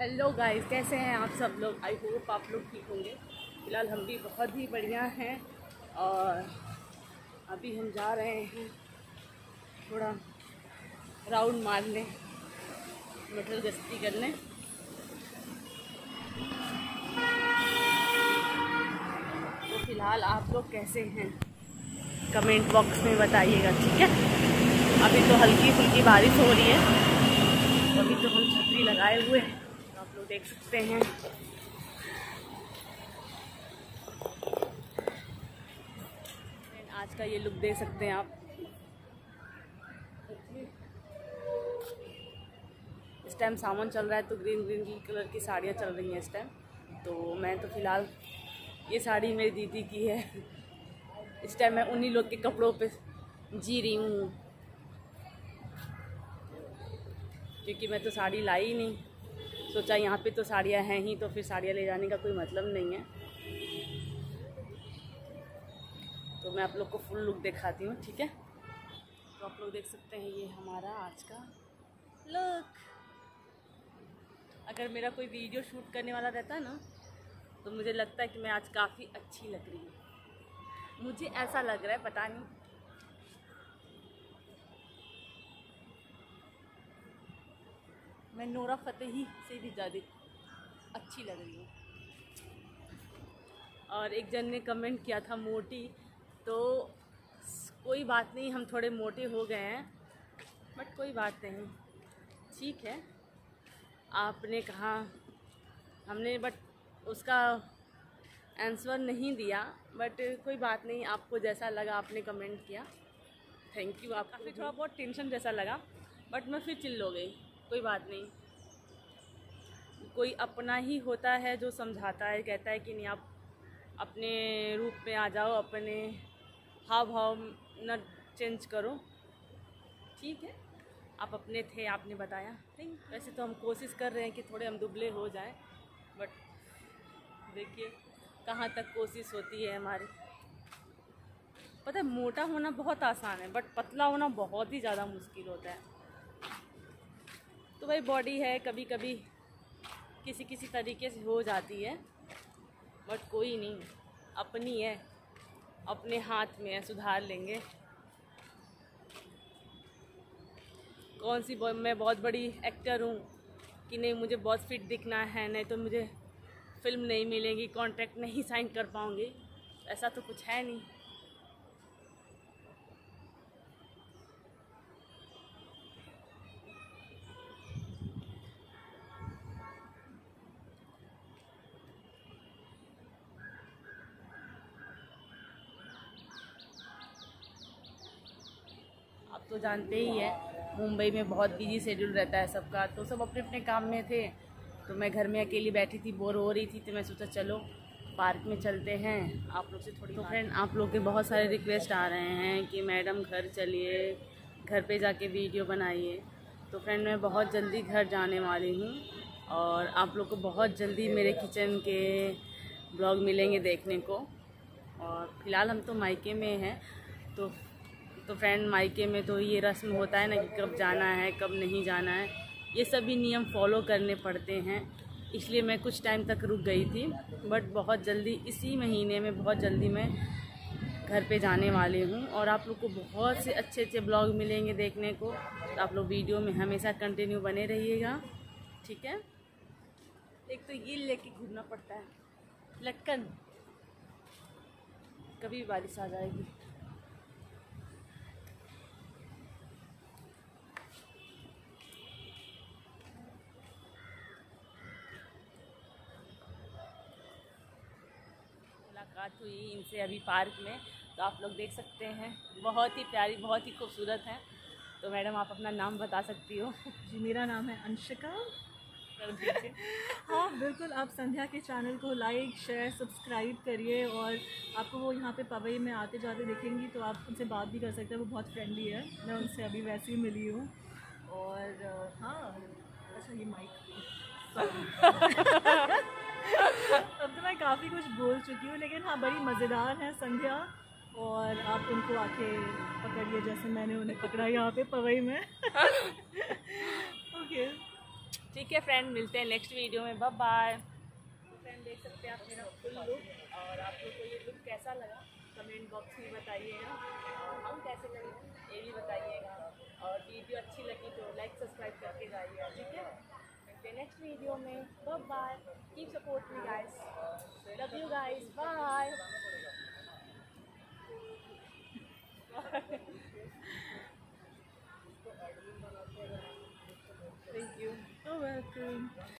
Hello guys कैसे हैं आप सब लोग? आई होप आप लोग ठीक होंगे। फ़िलहाल हम भी बहुत ही बढ़िया हैं और अभी हम जा रहे हैं थोड़ा राउंड मारने मटर गश्ती करने। तो फ़िलहाल आप लोग कैसे हैं? कमेंट बॉक्स में बताइएगा, ठीक है? अभी तो हल्की फुल्की बारिश हो रही है। अभी तो हम छतरी लगाए हुए हैं। देख सकते हैं। आज का ये लुक देख सकते हैं आप। इस टाइम सामान चल रहा है तो ग्रीन ग्रीन कलर की साड़ियाँ चल रही हैं इस टाइम तो मैं तो फ़िलहाल ये साड़ी मेरी दीदी की है। इस टाइम मैं उन्हीं लोग के कपड़ों पे जी रही हूँ। क्योंकि मैं तो साड़ी लाई ही नहीं। सोचा यहाँ पे तो साड़ियाँ हैं ही तो फिर साड़ियाँ ले जाने का कोई मतलब नहीं है। तो मैं आप लोग को फुल लुक दिखाती हूँ, ठीक है? तो आप लोग देख सकते हैं ये हमारा आज का लुक अगर मेरा कोई वीडियो शूट करने वाला रहता ना तो मुझे लगता है कि मैं आज काफ़ी अच्छी लग रही हूँ। मुझे ऐसा लग रहा है, पता नहीं मैं नोरा फतेही से भी ज़्यादा अच्छी लग रही हूँ। और एक जन ने कमेंट किया था मोटी तो कोई बात नहीं हम थोड़े मोटे हो गए हैं बट कोई बात नहीं। ठीक है। आपने कहा हमने बट उसका आंसर नहीं दिया बट कोई बात नहीं आपको जैसा लगा आपने कमेंट किया। थैंक यू आपका फिर थोड़ा बहुत टेंशन जैसा लगा बट मैं फिर चिल्ल हो गई। कोई बात नहीं। कोई अपना ही होता है जो समझाता है, कहता है कि नहीं, आप अपने रूप में आ जाओ, अपने हाव भाव न चेंज करो। ठीक है? आप अपने थे, आपने बताया। नहीं, वैसे तो हम कोशिश कर रहे हैं कि थोड़े हम दुबले हो जाएँ बट देखिए कहाँ तक कोशिश होती है हमारी। पता है, मोटा होना बहुत आसान है बट पतला होना बहुत ही ज़्यादा मुश्किल होता है। तो भाई बॉडी है कभी कभी किसी किसी तरीके से हो जाती है बट कोई नहीं, अपनी है, अपने हाथ में है, सुधार लेंगे। कौन सी मैं बहुत बड़ी एक्टर हूँ कि नहीं, मुझे बहुत फिट दिखना है, नहीं तो मुझे फ़िल्म नहीं मिलेगी कॉन्ट्रैक्ट नहीं साइन कर पाऊँगी, ऐसा तो कुछ है नहीं। तो जानते ही हैं। मुंबई में बहुत बिज़ी शेड्यूल रहता है सबका। तो सब अपने अपने काम में थे। तो मैं घर में अकेली बैठी थी बोर हो रही थी तो मैं सोचा चलो पार्क में चलते हैं। आप लोग से थोड़ी तो फ्रेंड आप लोग के बहुत सारे रिक्वेस्ट आ रहे हैं कि मैडम घर चलिए घर पे जाके वीडियो बनाइए। तो फ्रेंड मैं बहुत जल्दी घर जाने वाली हूँ और आप लोग को बहुत जल्दी मेरे किचन के ब्लॉग मिलेंगे देखने को। और फ़िलहाल हम तो मायके में हैं। तो तो फ्रेंड मायके में तो ये रस्म होता है ना कि कब जाना है, कब नहीं जाना है। ये सभी नियम फॉलो करने पड़ते हैं। इसलिए मैं कुछ टाइम तक रुक गई थी बट बहुत जल्दी, इसी महीने में बहुत जल्दी मैं घर पे जाने वाली हूँ। और आप लोग को बहुत से अच्छे अच्छे ब्लॉग मिलेंगे देखने को। तो आप लोग वीडियो में हमेशा कंटिन्यू बने रहिएगा। ठीक है? एक तो ये लेके घूमना पड़ता है। लटकन। कभी बारिश आ जाएगी। मुलाकात हुई इनसे अभी पार्क में तो आप लोग देख सकते हैं। बहुत ही प्यारी बहुत ही खूबसूरत हैं। तो मैडम आप अपना नाम बता सकती हो। जी मेरा नाम है अंशिका। हाँ। बिल्कुल आप संध्या के चैनल को लाइक शेयर सब्सक्राइब करिए और आपको वो यहाँ पे पवई में आते जाते देखेंगी तो आप उनसे बात भी कर सकते हैं। वो बहुत फ्रेंडली है। मैं उनसे अभी वैसे ही मिली हूँ। और हाँ अच्छा ये माइक अब तो मैं काफ़ी कुछ बोल चुकी हूँ लेकिन हाँ बड़ी मज़ेदार हैं संध्या। और आप उनको आके पकड़िए जैसे मैंने उन्हें पकड़ा यहाँ पे पवई में। ओके ठीक है फ्रेंड मिलते हैं नेक्स्ट वीडियो में। बाय बाय फ्रेंड देख सकते हैं आप मेरा फुल लुक और आप लोग को ये लुक कैसा लगा? कमेंट बॉक्स में बताइएगा। हम कैसे लगे? ये भी बताइएगा। नेक्स्ट वीडियो में bye bye keep support me guys love you guys bye